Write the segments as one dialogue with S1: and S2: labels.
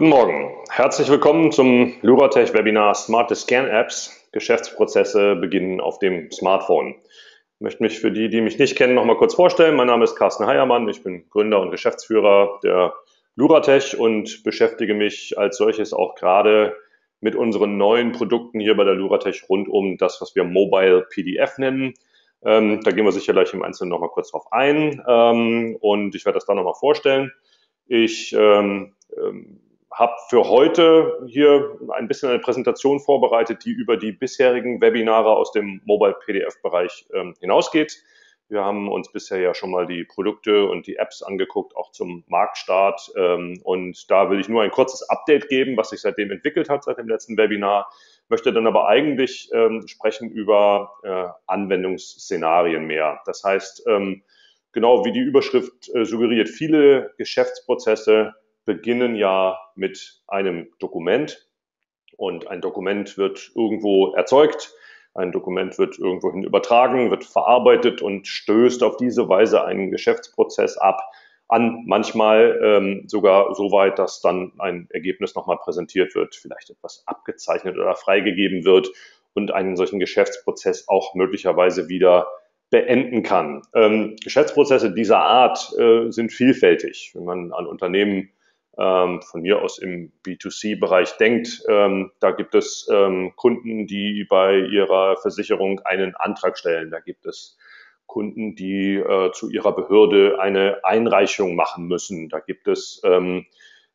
S1: Guten Morgen. Herzlich willkommen zum Luratech Webinar Smart Scan Apps. Geschäftsprozesse beginnen auf dem Smartphone. Ich möchte mich für die, die mich nicht kennen, noch mal kurz vorstellen. Mein Name ist Carsten Heiermann. Ich bin Gründer und Geschäftsführer der Luratech und beschäftige mich als solches auch gerade mit unseren neuen Produkten hier bei der Luratech rund um das, was wir Mobile PDF nennen. Ähm, da gehen wir sicher gleich im Einzelnen noch mal kurz drauf ein ähm, und ich werde das dann noch mal vorstellen. Ich ähm, ähm, habe für heute hier ein bisschen eine Präsentation vorbereitet, die über die bisherigen Webinare aus dem Mobile PDF-Bereich ähm, hinausgeht. Wir haben uns bisher ja schon mal die Produkte und die Apps angeguckt, auch zum Marktstart. Ähm, und da will ich nur ein kurzes Update geben, was sich seitdem entwickelt hat, seit dem letzten Webinar. Möchte dann aber eigentlich ähm, sprechen über äh, Anwendungsszenarien mehr. Das heißt, ähm, genau wie die Überschrift äh, suggeriert, viele Geschäftsprozesse beginnen ja mit einem Dokument und ein Dokument wird irgendwo erzeugt, ein Dokument wird irgendwohin übertragen, wird verarbeitet und stößt auf diese Weise einen Geschäftsprozess ab an, manchmal ähm, sogar so weit, dass dann ein Ergebnis nochmal präsentiert wird, vielleicht etwas abgezeichnet oder freigegeben wird und einen solchen Geschäftsprozess auch möglicherweise wieder beenden kann. Ähm, Geschäftsprozesse dieser Art äh, sind vielfältig. Wenn man an Unternehmen ähm, von mir aus im B2C-Bereich denkt. Ähm, da gibt es ähm, Kunden, die bei ihrer Versicherung einen Antrag stellen. Da gibt es Kunden, die äh, zu ihrer Behörde eine Einreichung machen müssen. Da gibt es ähm,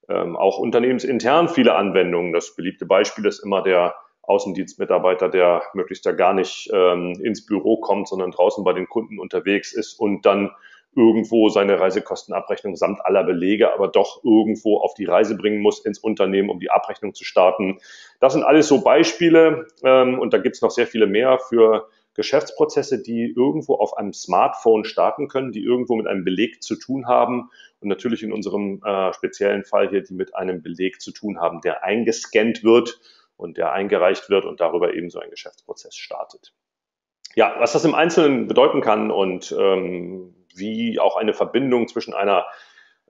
S1: ähm, auch unternehmensintern viele Anwendungen. Das beliebte Beispiel ist immer der Außendienstmitarbeiter, der möglichst ja gar nicht ähm, ins Büro kommt, sondern draußen bei den Kunden unterwegs ist und dann irgendwo seine Reisekostenabrechnung samt aller Belege, aber doch irgendwo auf die Reise bringen muss ins Unternehmen, um die Abrechnung zu starten. Das sind alles so Beispiele ähm, und da gibt es noch sehr viele mehr für Geschäftsprozesse, die irgendwo auf einem Smartphone starten können, die irgendwo mit einem Beleg zu tun haben und natürlich in unserem äh, speziellen Fall hier, die mit einem Beleg zu tun haben, der eingescannt wird und der eingereicht wird und darüber eben so ein Geschäftsprozess startet. Ja, was das im Einzelnen bedeuten kann und ähm, wie auch eine Verbindung zwischen einer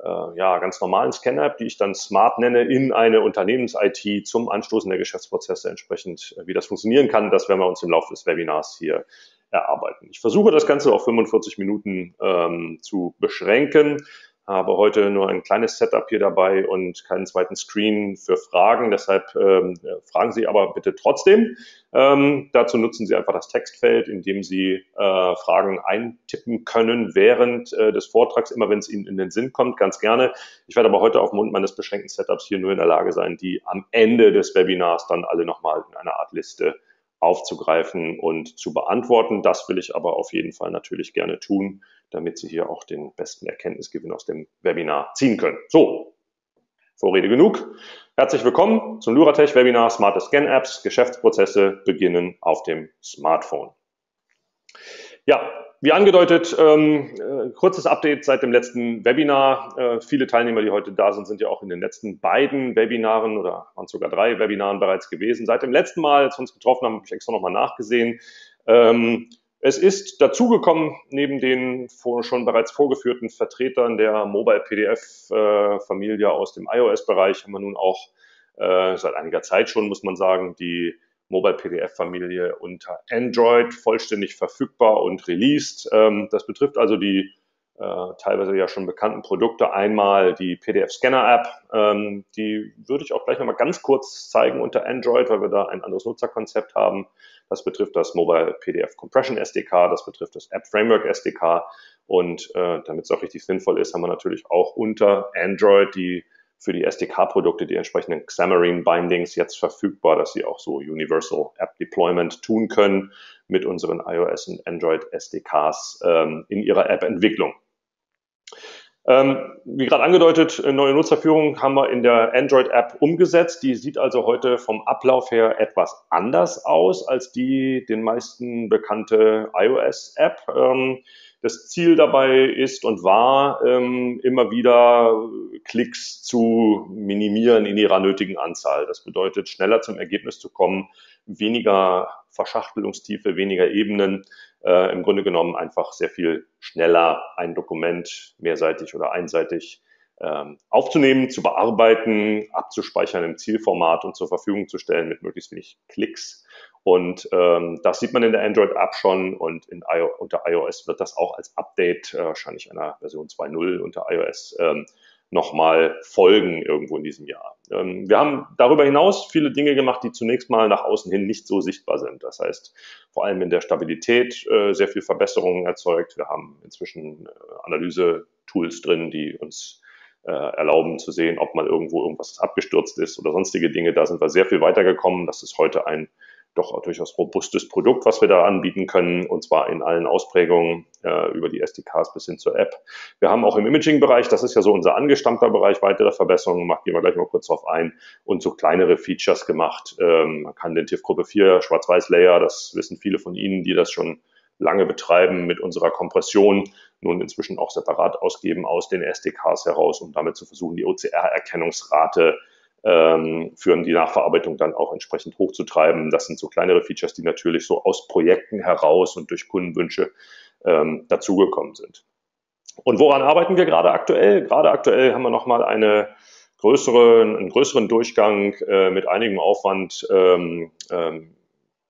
S1: äh, ja, ganz normalen Scan-App, die ich dann Smart nenne, in eine Unternehmens-IT zum Anstoßen der Geschäftsprozesse entsprechend, äh, wie das funktionieren kann, das werden wir uns im Laufe des Webinars hier erarbeiten. Ich versuche das Ganze auf 45 Minuten ähm, zu beschränken habe heute nur ein kleines Setup hier dabei und keinen zweiten Screen für Fragen. Deshalb ähm, fragen Sie aber bitte trotzdem. Ähm, dazu nutzen Sie einfach das Textfeld, in dem Sie äh, Fragen eintippen können während äh, des Vortrags, immer wenn es Ihnen in den Sinn kommt, ganz gerne. Ich werde aber heute aufgrund meines beschränkten Setups hier nur in der Lage sein, die am Ende des Webinars dann alle nochmal in einer Art Liste aufzugreifen und zu beantworten. Das will ich aber auf jeden Fall natürlich gerne tun, damit Sie hier auch den besten Erkenntnisgewinn aus dem Webinar ziehen können. So, Vorrede genug. Herzlich willkommen zum Luratech Webinar Smarte Scan Apps. Geschäftsprozesse beginnen auf dem Smartphone. Ja, wie angedeutet, ähm, äh, kurzes Update seit dem letzten Webinar. Äh, viele Teilnehmer, die heute da sind, sind ja auch in den letzten beiden Webinaren oder waren sogar drei Webinaren bereits gewesen. Seit dem letzten Mal, als wir uns getroffen haben, habe ich extra nochmal nachgesehen. Ähm, es ist dazugekommen, neben den vor, schon bereits vorgeführten Vertretern der Mobile PDF-Familie äh, aus dem iOS-Bereich, haben wir nun auch äh, seit einiger Zeit schon, muss man sagen, die Mobile PDF-Familie unter Android vollständig verfügbar und released. Ähm, das betrifft also die äh, teilweise ja schon bekannten Produkte. Einmal die PDF-Scanner-App, ähm, die würde ich auch gleich nochmal ganz kurz zeigen unter Android, weil wir da ein anderes Nutzerkonzept haben. Das betrifft das Mobile PDF Compression SDK, das betrifft das App Framework SDK und äh, damit es auch richtig sinnvoll ist, haben wir natürlich auch unter Android die für die SDK-Produkte die entsprechenden Xamarin-Bindings jetzt verfügbar, dass sie auch so Universal App Deployment tun können mit unseren iOS und Android SDKs ähm, in ihrer App-Entwicklung. Ähm, wie gerade angedeutet, neue Nutzerführung haben wir in der Android-App umgesetzt. Die sieht also heute vom Ablauf her etwas anders aus als die den meisten bekannte iOS-App. Ähm, das Ziel dabei ist und war, ähm, immer wieder Klicks zu minimieren in ihrer nötigen Anzahl. Das bedeutet, schneller zum Ergebnis zu kommen, weniger Verschachtelungstiefe, weniger Ebenen, äh, im Grunde genommen einfach sehr viel schneller ein Dokument mehrseitig oder einseitig ähm, aufzunehmen, zu bearbeiten, abzuspeichern im Zielformat und zur Verfügung zu stellen mit möglichst wenig Klicks. Und ähm, das sieht man in der Android-App schon und in I unter iOS wird das auch als Update, äh, wahrscheinlich einer Version 2.0 unter iOS, ähm, nochmal folgen irgendwo in diesem Jahr. Ähm, wir haben darüber hinaus viele Dinge gemacht, die zunächst mal nach außen hin nicht so sichtbar sind. Das heißt, vor allem in der Stabilität äh, sehr viel Verbesserungen erzeugt. Wir haben inzwischen äh, Analyse-Tools drin, die uns äh, erlauben zu sehen, ob mal irgendwo irgendwas abgestürzt ist oder sonstige Dinge. Da sind wir sehr viel weitergekommen. Das ist heute ein doch durchaus robustes Produkt, was wir da anbieten können, und zwar in allen Ausprägungen äh, über die SDKs bis hin zur App. Wir haben auch im Imaging-Bereich, das ist ja so unser angestammter Bereich, weitere Verbesserungen gemacht, gehen wir gleich mal kurz drauf ein, und so kleinere Features gemacht. Ähm, man kann den TIFF-Gruppe 4 Schwarz-Weiß-Layer, das wissen viele von Ihnen, die das schon lange betreiben, mit unserer Kompression nun inzwischen auch separat ausgeben aus den SDKs heraus, um damit zu versuchen, die OCR-Erkennungsrate ähm, führen die Nachverarbeitung dann auch entsprechend hochzutreiben. Das sind so kleinere Features, die natürlich so aus Projekten heraus und durch Kundenwünsche ähm, dazugekommen sind. Und woran arbeiten wir gerade aktuell? Gerade aktuell haben wir nochmal eine größere, einen größeren Durchgang äh, mit einigem Aufwand ähm, ähm,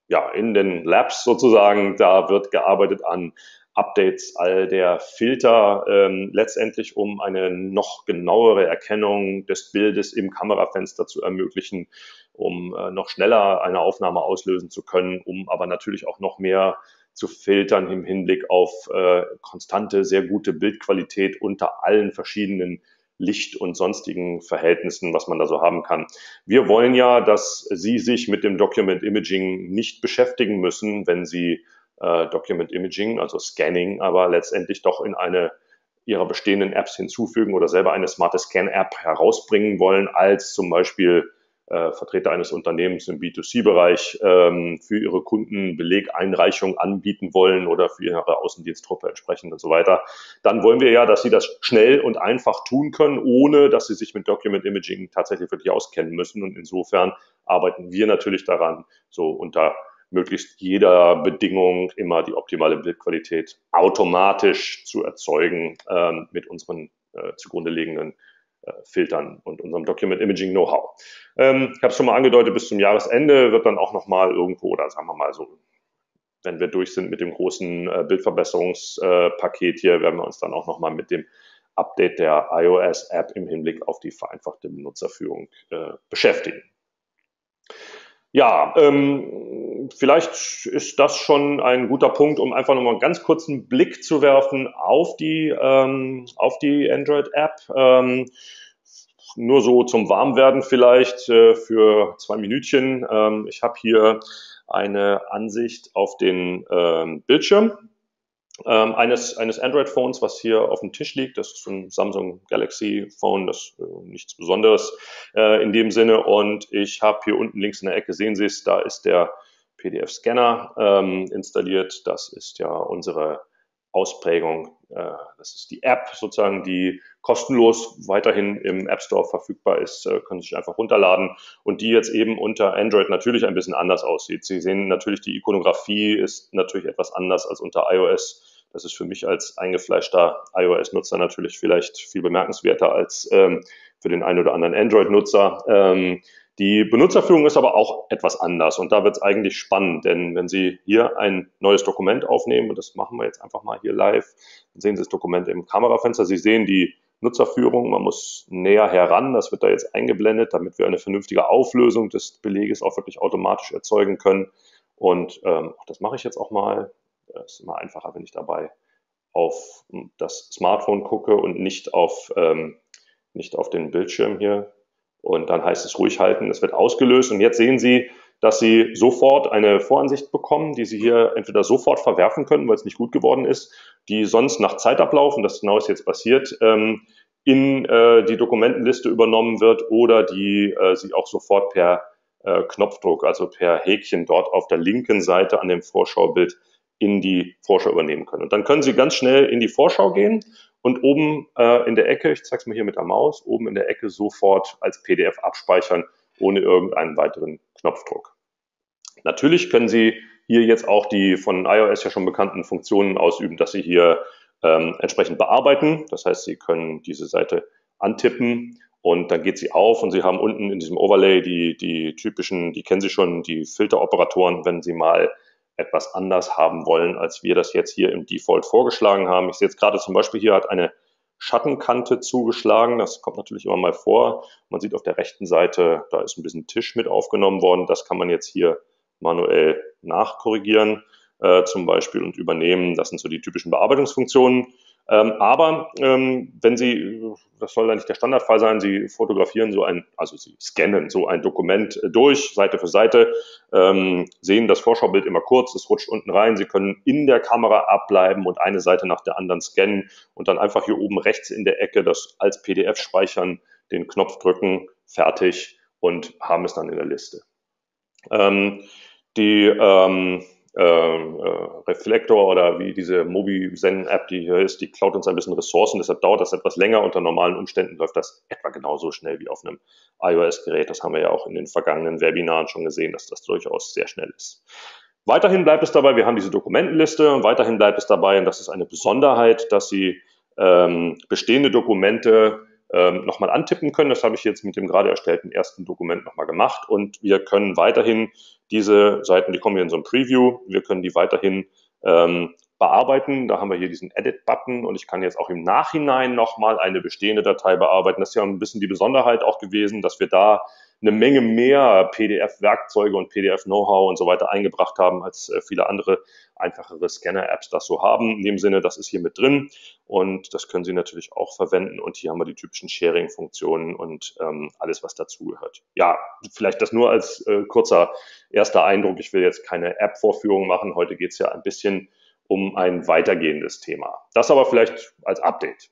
S1: ja, in den Labs sozusagen. Da wird gearbeitet an Updates all der Filter ähm, letztendlich, um eine noch genauere Erkennung des Bildes im Kamerafenster zu ermöglichen, um äh, noch schneller eine Aufnahme auslösen zu können, um aber natürlich auch noch mehr zu filtern im Hinblick auf äh, konstante, sehr gute Bildqualität unter allen verschiedenen Licht und sonstigen Verhältnissen, was man da so haben kann. Wir wollen ja, dass Sie sich mit dem Document Imaging nicht beschäftigen müssen, wenn Sie äh, Document Imaging, also Scanning, aber letztendlich doch in eine ihrer bestehenden Apps hinzufügen oder selber eine smarte Scan-App herausbringen wollen, als zum Beispiel äh, Vertreter eines Unternehmens im B2C-Bereich ähm, für ihre Kunden Belegeinreichung anbieten wollen oder für ihre Außendiensttruppe entsprechend und so weiter, dann wollen wir ja, dass sie das schnell und einfach tun können, ohne dass sie sich mit Document Imaging tatsächlich wirklich auskennen müssen. Und insofern arbeiten wir natürlich daran, so unter möglichst jeder Bedingung immer die optimale Bildqualität automatisch zu erzeugen ähm, mit unseren äh, zugrunde liegenden äh, Filtern und unserem Document Imaging Know-how. Ähm, ich habe es schon mal angedeutet, bis zum Jahresende wird dann auch nochmal irgendwo, oder sagen wir mal so, wenn wir durch sind mit dem großen äh, Bildverbesserungspaket hier, werden wir uns dann auch nochmal mit dem Update der iOS-App im Hinblick auf die vereinfachte Benutzerführung äh, beschäftigen. Ja, ähm, vielleicht ist das schon ein guter Punkt, um einfach nochmal einen ganz kurzen Blick zu werfen auf die, ähm, auf die Android-App. Ähm, nur so zum Warmwerden vielleicht äh, für zwei Minütchen. Ähm, ich habe hier eine Ansicht auf den ähm, Bildschirm ähm, eines, eines Android-Phones, was hier auf dem Tisch liegt. Das ist ein Samsung Galaxy Phone, das äh, nichts Besonderes äh, in dem Sinne. Und ich habe hier unten links in der Ecke, sehen Sie es, da ist der PDF-Scanner ähm, installiert. Das ist ja unsere Ausprägung. Äh, das ist die App sozusagen, die kostenlos weiterhin im App Store verfügbar ist, äh, können Sie sich einfach runterladen und die jetzt eben unter Android natürlich ein bisschen anders aussieht. Sie sehen natürlich, die Ikonografie ist natürlich etwas anders als unter iOS. Das ist für mich als eingefleischter iOS-Nutzer natürlich vielleicht viel bemerkenswerter als ähm, für den einen oder anderen Android-Nutzer. Ähm, die Benutzerführung ist aber auch etwas anders und da wird es eigentlich spannend, denn wenn Sie hier ein neues Dokument aufnehmen, und das machen wir jetzt einfach mal hier live, dann sehen Sie das Dokument im Kamerafenster. Sie sehen die Nutzerführung, man muss näher heran, das wird da jetzt eingeblendet, damit wir eine vernünftige Auflösung des Beleges auch wirklich automatisch erzeugen können. Und ähm, das mache ich jetzt auch mal. Das ist immer einfacher, wenn ich dabei auf das Smartphone gucke und nicht auf, ähm, nicht auf den Bildschirm hier und dann heißt es ruhig halten, es wird ausgelöst. Und jetzt sehen Sie, dass Sie sofort eine Voransicht bekommen, die Sie hier entweder sofort verwerfen können, weil es nicht gut geworden ist, die sonst nach Zeitablauf, und das genau ist jetzt passiert, ähm, in äh, die Dokumentenliste übernommen wird oder die äh, Sie auch sofort per äh, Knopfdruck, also per Häkchen dort auf der linken Seite an dem Vorschaubild in die Vorschau übernehmen können. Und dann können Sie ganz schnell in die Vorschau gehen und oben äh, in der Ecke, ich zeige es mal hier mit der Maus, oben in der Ecke sofort als PDF abspeichern, ohne irgendeinen weiteren Knopfdruck. Natürlich können Sie hier jetzt auch die von iOS ja schon bekannten Funktionen ausüben, dass Sie hier ähm, entsprechend bearbeiten. Das heißt, Sie können diese Seite antippen und dann geht sie auf und Sie haben unten in diesem Overlay die, die typischen, die kennen Sie schon, die Filteroperatoren, wenn Sie mal etwas anders haben wollen, als wir das jetzt hier im Default vorgeschlagen haben. Ich sehe jetzt gerade zum Beispiel hier hat eine Schattenkante zugeschlagen. Das kommt natürlich immer mal vor. Man sieht auf der rechten Seite, da ist ein bisschen Tisch mit aufgenommen worden. Das kann man jetzt hier manuell nachkorrigieren äh, zum Beispiel und übernehmen. Das sind so die typischen Bearbeitungsfunktionen. Ähm, aber ähm, wenn Sie, das soll ja nicht der Standardfall sein, Sie fotografieren so ein, also Sie scannen so ein Dokument äh, durch, Seite für Seite, ähm, sehen das Vorschaubild immer kurz, es rutscht unten rein, Sie können in der Kamera abbleiben und eine Seite nach der anderen scannen und dann einfach hier oben rechts in der Ecke das als PDF speichern, den Knopf drücken, fertig und haben es dann in der Liste. Ähm, die ähm, äh, äh, Reflektor oder wie diese MobiZen-App, die hier ist, die klaut uns ein bisschen Ressourcen, deshalb dauert das etwas länger. Unter normalen Umständen läuft das etwa genauso schnell wie auf einem iOS-Gerät. Das haben wir ja auch in den vergangenen Webinaren schon gesehen, dass das durchaus sehr schnell ist. Weiterhin bleibt es dabei, wir haben diese Dokumentenliste und weiterhin bleibt es dabei, und das ist eine Besonderheit, dass Sie ähm, bestehende Dokumente ähm, nochmal antippen können. Das habe ich jetzt mit dem gerade erstellten ersten Dokument nochmal gemacht und wir können weiterhin diese Seiten, die kommen hier in so ein Preview, wir können die weiterhin ähm, bearbeiten. Da haben wir hier diesen Edit-Button und ich kann jetzt auch im Nachhinein nochmal eine bestehende Datei bearbeiten. Das ist ja ein bisschen die Besonderheit auch gewesen, dass wir da eine Menge mehr PDF-Werkzeuge und PDF-Know-how und so weiter eingebracht haben, als äh, viele andere einfachere Scanner-Apps das so haben. In dem Sinne, das ist hier mit drin und das können Sie natürlich auch verwenden. Und hier haben wir die typischen Sharing-Funktionen und ähm, alles, was dazugehört. Ja, vielleicht das nur als äh, kurzer erster Eindruck. Ich will jetzt keine App-Vorführung machen. Heute geht es ja ein bisschen um ein weitergehendes Thema. Das aber vielleicht als Update.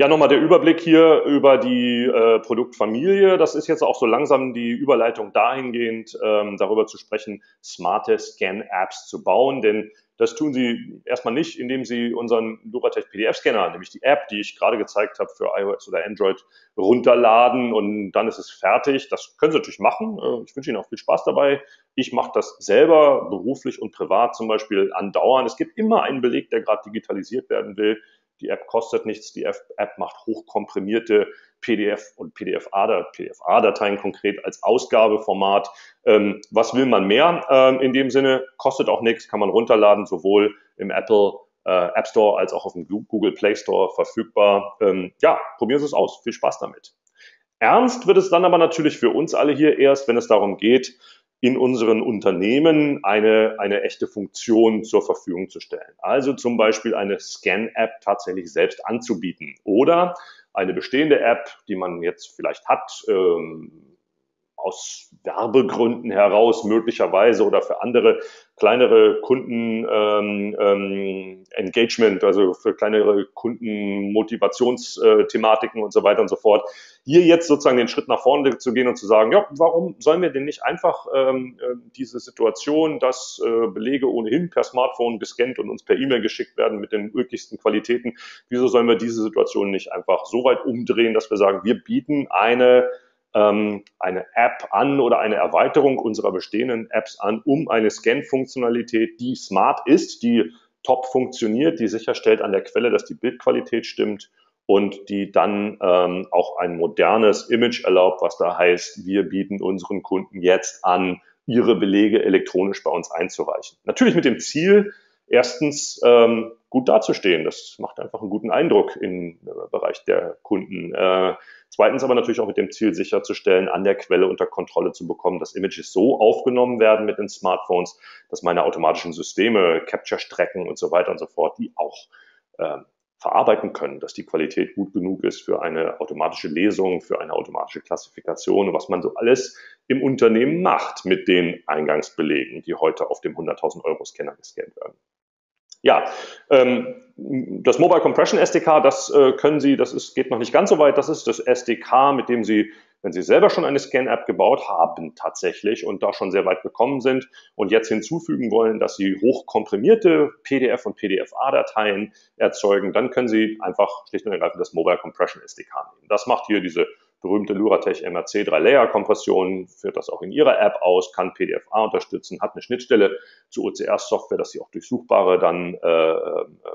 S1: Ja, nochmal der Überblick hier über die äh, Produktfamilie. Das ist jetzt auch so langsam die Überleitung dahingehend, ähm, darüber zu sprechen, smarte Scan-Apps zu bauen. Denn das tun Sie erstmal nicht, indem Sie unseren Luratech PDF-Scanner, nämlich die App, die ich gerade gezeigt habe für iOS oder Android, runterladen und dann ist es fertig. Das können Sie natürlich machen. Äh, ich wünsche Ihnen auch viel Spaß dabei. Ich mache das selber beruflich und privat zum Beispiel andauernd. Es gibt immer einen Beleg, der gerade digitalisiert werden will. Die App kostet nichts, die App macht hochkomprimierte PDF und PDFA-Dateien konkret als Ausgabeformat. Ähm, was will man mehr? Ähm, in dem Sinne kostet auch nichts, kann man runterladen, sowohl im Apple äh, App Store als auch auf dem Google Play Store verfügbar. Ähm, ja, probieren Sie es aus. Viel Spaß damit. Ernst wird es dann aber natürlich für uns alle hier erst, wenn es darum geht, in unseren Unternehmen eine, eine echte Funktion zur Verfügung zu stellen. Also zum Beispiel eine Scan-App tatsächlich selbst anzubieten oder eine bestehende App, die man jetzt vielleicht hat, ähm, aus Werbegründen heraus möglicherweise oder für andere kleinere Kunden ähm, ähm, Engagement, also für kleinere Kunden Motivationsthematiken und so weiter und so fort. Hier jetzt sozusagen den Schritt nach vorne zu gehen und zu sagen, ja, warum sollen wir denn nicht einfach ähm, äh, diese Situation, dass äh, Belege ohnehin per Smartphone gescannt und uns per E-Mail geschickt werden mit den möglichsten Qualitäten, wieso sollen wir diese Situation nicht einfach so weit umdrehen, dass wir sagen, wir bieten eine ähm, eine App an oder eine Erweiterung unserer bestehenden Apps an, um eine Scan-Funktionalität, die smart ist, die top funktioniert, die sicherstellt an der Quelle, dass die Bildqualität stimmt und die dann ähm, auch ein modernes Image erlaubt, was da heißt, wir bieten unseren Kunden jetzt an, ihre Belege elektronisch bei uns einzureichen. Natürlich mit dem Ziel, erstens ähm, gut dazustehen. Das macht einfach einen guten Eindruck im äh, Bereich der Kunden. Äh, zweitens aber natürlich auch mit dem Ziel sicherzustellen, an der Quelle unter Kontrolle zu bekommen, dass Images so aufgenommen werden mit den Smartphones, dass meine automatischen Systeme, Capture-Strecken und so weiter und so fort, die auch äh, verarbeiten können, dass die Qualität gut genug ist für eine automatische Lesung, für eine automatische Klassifikation, was man so alles im Unternehmen macht mit den Eingangsbelegen, die heute auf dem 100.000 Euro Scanner gescannt werden. Ja, ähm, das Mobile Compression SDK, das äh, können Sie, das ist, geht noch nicht ganz so weit, das ist das SDK, mit dem Sie, wenn Sie selber schon eine Scan-App gebaut haben tatsächlich und da schon sehr weit gekommen sind und jetzt hinzufügen wollen, dass Sie hochkomprimierte PDF und PDF-A-Dateien erzeugen, dann können Sie einfach schlicht und ergreifend das Mobile Compression SDK nehmen. Das macht hier diese berühmte Luratech MRC 3-Layer-Kompression, führt das auch in ihrer App aus, kann PDFA unterstützen, hat eine Schnittstelle zu OCR-Software, dass sie auch durchsuchbare dann äh,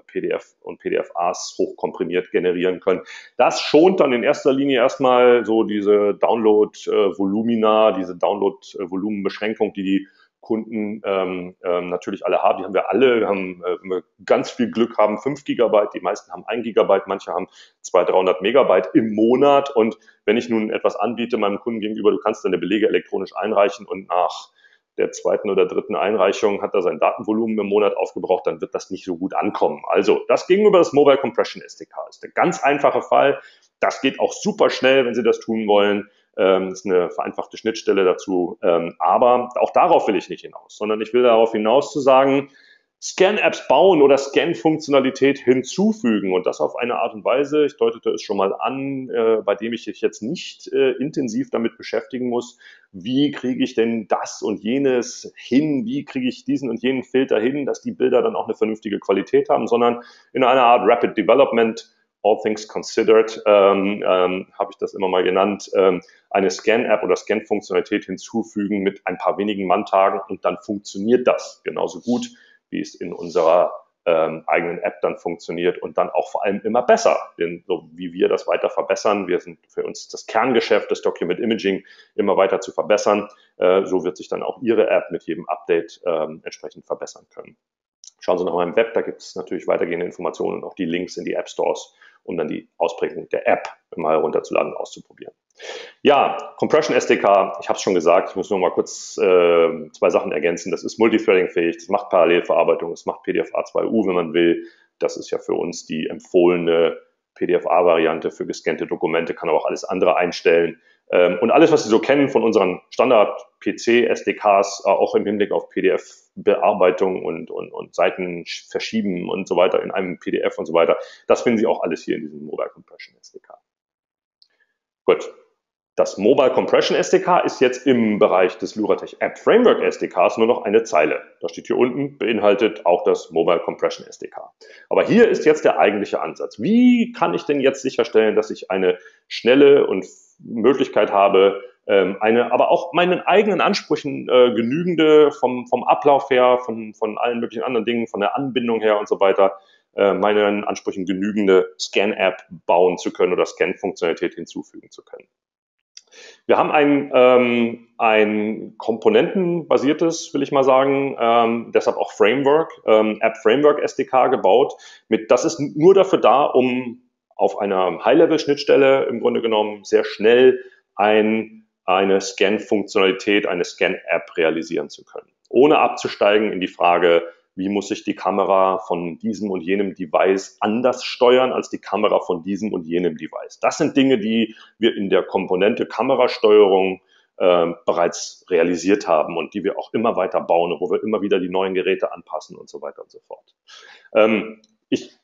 S1: PDF und PDFAs hochkomprimiert generieren können. Das schont dann in erster Linie erstmal so diese Download-Volumina, diese Download-Volumenbeschränkung, die die Kunden ähm, ähm, natürlich alle haben. Die haben wir alle. Wir haben äh, ganz viel Glück, haben 5 Gigabyte. Die meisten haben 1 Gigabyte, manche haben 200, 300 Megabyte im Monat. Und wenn ich nun etwas anbiete meinem Kunden gegenüber, du kannst deine Belege elektronisch einreichen und nach der zweiten oder dritten Einreichung hat er sein Datenvolumen im Monat aufgebraucht, dann wird das nicht so gut ankommen. Also das gegenüber das Mobile Compression SDK ist der ganz einfache Fall. Das geht auch super schnell, wenn Sie das tun wollen. Ähm, ist eine vereinfachte Schnittstelle dazu. Ähm, aber auch darauf will ich nicht hinaus, sondern ich will darauf hinaus zu sagen, Scan-Apps bauen oder Scan-Funktionalität hinzufügen und das auf eine Art und Weise, ich deutete es schon mal an, äh, bei dem ich mich jetzt nicht äh, intensiv damit beschäftigen muss, wie kriege ich denn das und jenes hin, wie kriege ich diesen und jenen Filter hin, dass die Bilder dann auch eine vernünftige Qualität haben, sondern in einer Art Rapid Development all things considered, ähm, ähm, habe ich das immer mal genannt, ähm, eine Scan-App oder Scan-Funktionalität hinzufügen mit ein paar wenigen Manntagen und dann funktioniert das genauso gut, wie es in unserer ähm, eigenen App dann funktioniert und dann auch vor allem immer besser. Denn so wie wir das weiter verbessern, wir sind für uns das Kerngeschäft des Document Imaging immer weiter zu verbessern, äh, so wird sich dann auch Ihre App mit jedem Update ähm, entsprechend verbessern können. Schauen Sie noch mal im Web, da gibt es natürlich weitergehende Informationen und auch die Links in die App Stores um dann die Ausprägung der App mal herunterzuladen und auszuprobieren. Ja, Compression SDK, ich habe es schon gesagt, ich muss nur mal kurz äh, zwei Sachen ergänzen. Das ist Multithreading-fähig, das macht Parallelverarbeitung, das macht PDFA2U, wenn man will. Das ist ja für uns die empfohlene PDFA-Variante für gescannte Dokumente, kann aber auch alles andere einstellen. Ähm, und alles, was Sie so kennen von unseren Standard-PC-SDKs, äh, auch im Hinblick auf PDF-Bearbeitung und, und, und Seiten verschieben und so weiter in einem PDF und so weiter, das finden Sie auch alles hier in diesem Mobile Compression SDK. Gut. Das Mobile Compression SDK ist jetzt im Bereich des Luratech App Framework SDKs nur noch eine Zeile. Da steht hier unten, beinhaltet auch das Mobile Compression SDK. Aber hier ist jetzt der eigentliche Ansatz. Wie kann ich denn jetzt sicherstellen, dass ich eine schnelle und Möglichkeit habe, ähm, eine, aber auch meinen eigenen Ansprüchen äh, genügende vom, vom Ablauf her, von, von allen möglichen anderen Dingen, von der Anbindung her und so weiter, äh, meinen Ansprüchen genügende Scan-App bauen zu können oder Scan-Funktionalität hinzufügen zu können. Wir haben ein, ähm, ein komponentenbasiertes, will ich mal sagen, ähm, deshalb auch Framework, ähm, App Framework SDK gebaut. Mit, das ist nur dafür da, um auf einer High-Level-Schnittstelle im Grunde genommen sehr schnell ein, eine Scan-Funktionalität, eine Scan-App realisieren zu können. Ohne abzusteigen in die Frage, wie muss ich die Kamera von diesem und jenem Device anders steuern als die Kamera von diesem und jenem Device. Das sind Dinge, die wir in der Komponente Kamerasteuerung äh, bereits realisiert haben und die wir auch immer weiter bauen wo wir immer wieder die neuen Geräte anpassen und so weiter und so fort. Ähm, ich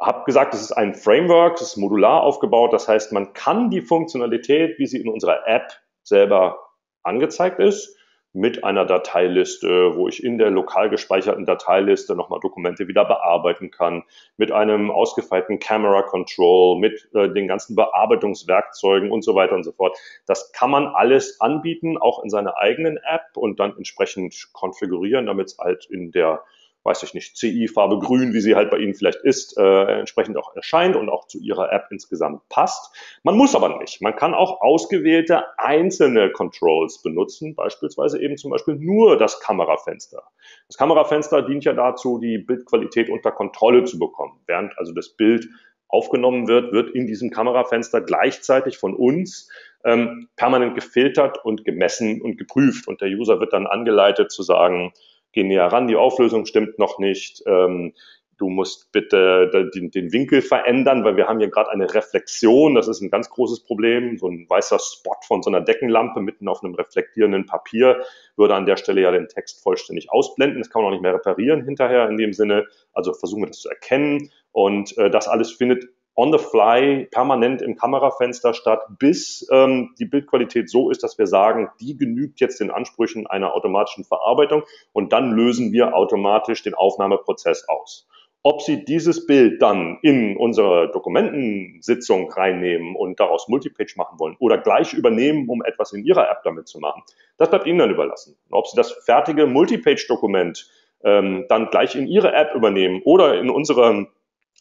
S1: habe gesagt, es ist ein Framework, es ist modular aufgebaut. Das heißt, man kann die Funktionalität, wie sie in unserer App selber angezeigt ist, mit einer Dateiliste, wo ich in der lokal gespeicherten Dateiliste nochmal Dokumente wieder bearbeiten kann, mit einem ausgefeilten Camera Control, mit äh, den ganzen Bearbeitungswerkzeugen und so weiter und so fort. Das kann man alles anbieten, auch in seiner eigenen App und dann entsprechend konfigurieren, damit es halt in der weiß ich nicht, CI-Farbe grün, wie sie halt bei Ihnen vielleicht ist, äh, entsprechend auch erscheint und auch zu Ihrer App insgesamt passt. Man muss aber nicht. Man kann auch ausgewählte einzelne Controls benutzen, beispielsweise eben zum Beispiel nur das Kamerafenster. Das Kamerafenster dient ja dazu, die Bildqualität unter Kontrolle zu bekommen. Während also das Bild aufgenommen wird, wird in diesem Kamerafenster gleichzeitig von uns ähm, permanent gefiltert und gemessen und geprüft. Und der User wird dann angeleitet zu sagen, geh näher ran, die Auflösung stimmt noch nicht. Ähm, du musst bitte den, den, Winkel verändern, weil wir haben hier gerade eine Reflexion, das ist ein ganz großes Problem. So ein weißer Spot von so einer Deckenlampe mitten auf einem reflektierenden Papier würde an der Stelle ja den Text vollständig ausblenden. Das kann man auch nicht mehr reparieren hinterher in dem Sinne. Also versuchen wir das zu erkennen. Und äh, das alles findet on the fly permanent im Kamerafenster statt, bis ähm, die Bildqualität so ist, dass wir sagen, die genügt jetzt den Ansprüchen einer automatischen Verarbeitung und dann lösen wir automatisch den Aufnahmeprozess aus. ob Sie dieses Bild dann in unsere Dokumentensitzung reinnehmen und daraus Multipage machen wollen oder gleich übernehmen, um etwas in Ihrer App damit zu machen, das bleibt Ihnen dann überlassen. Ob Sie das fertige Multipage-Dokument ähm, dann gleich in Ihre App übernehmen oder in unserem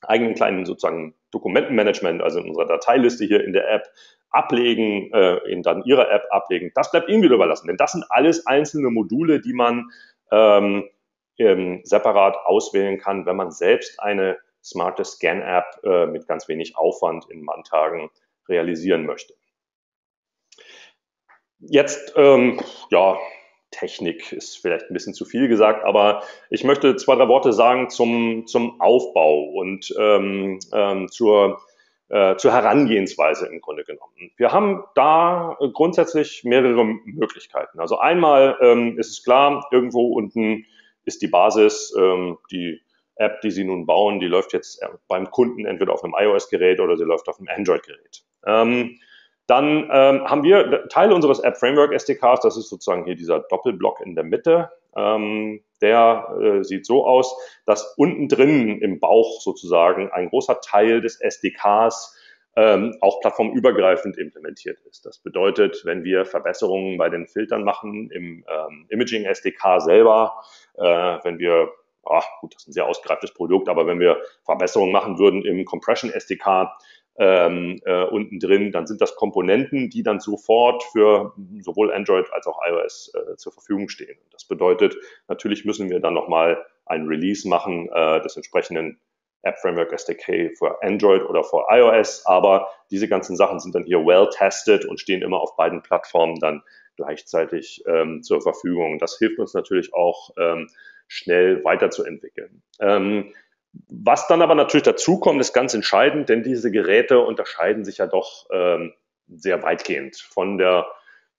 S1: eigenen kleinen sozusagen Dokumentenmanagement, also in unserer Dateiliste hier in der App ablegen, äh, in dann Ihrer App ablegen, das bleibt Ihnen wieder überlassen. Denn das sind alles einzelne Module, die man ähm, ähm, separat auswählen kann, wenn man selbst eine smarte Scan-App äh, mit ganz wenig Aufwand in Manntagen realisieren möchte. Jetzt, ähm, ja, Technik ist vielleicht ein bisschen zu viel gesagt, aber ich möchte zwei, drei Worte sagen zum, zum Aufbau und ähm, ähm, zur, äh, zur Herangehensweise im Grunde genommen. Wir haben da grundsätzlich mehrere Möglichkeiten. Also einmal ähm, ist es klar, irgendwo unten ist die Basis, ähm, die App, die Sie nun bauen, die läuft jetzt beim Kunden entweder auf einem iOS-Gerät oder sie läuft auf einem Android-Gerät. Ähm, dann ähm, haben wir Teil unseres App Framework SDKs, das ist sozusagen hier dieser Doppelblock in der Mitte. Ähm, der äh, sieht so aus, dass unten drin im Bauch sozusagen ein großer Teil des SDKs ähm, auch plattformübergreifend implementiert ist. Das bedeutet, wenn wir Verbesserungen bei den Filtern machen im ähm, Imaging SDK selber, äh, wenn wir oh, gut, das ist ein sehr ausgereiftes Produkt, aber wenn wir Verbesserungen machen würden im Compression SDK, ähm, äh, unten drin, dann sind das Komponenten, die dann sofort für sowohl Android als auch iOS äh, zur Verfügung stehen. Das bedeutet, natürlich müssen wir dann nochmal ein Release machen äh, des entsprechenden App Framework SDK für Android oder für iOS, aber diese ganzen Sachen sind dann hier well tested und stehen immer auf beiden Plattformen dann gleichzeitig ähm, zur Verfügung. Das hilft uns natürlich auch ähm, schnell weiterzuentwickeln. Ähm, was dann aber natürlich dazukommt, ist ganz entscheidend, denn diese Geräte unterscheiden sich ja doch ähm, sehr weitgehend von der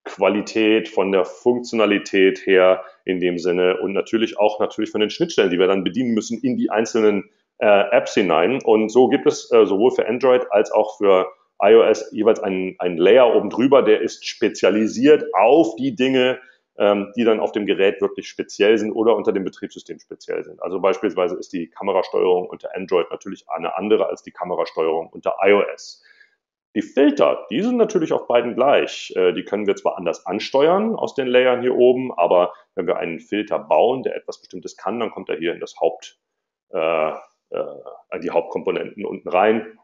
S1: Qualität, von der Funktionalität her in dem Sinne und natürlich auch natürlich von den Schnittstellen, die wir dann bedienen müssen in die einzelnen äh, Apps hinein. Und so gibt es äh, sowohl für Android als auch für iOS jeweils einen, einen Layer oben drüber, der ist spezialisiert auf die Dinge, ähm, die dann auf dem Gerät wirklich speziell sind oder unter dem Betriebssystem speziell sind. Also beispielsweise ist die Kamerasteuerung unter Android natürlich eine andere als die Kamerasteuerung unter iOS. Die Filter, die sind natürlich auf beiden gleich. Äh, die können wir zwar anders ansteuern aus den Layern hier oben, aber wenn wir einen Filter bauen, der etwas Bestimmtes kann, dann kommt er hier in das Haupt, äh, äh, die Hauptkomponenten unten rein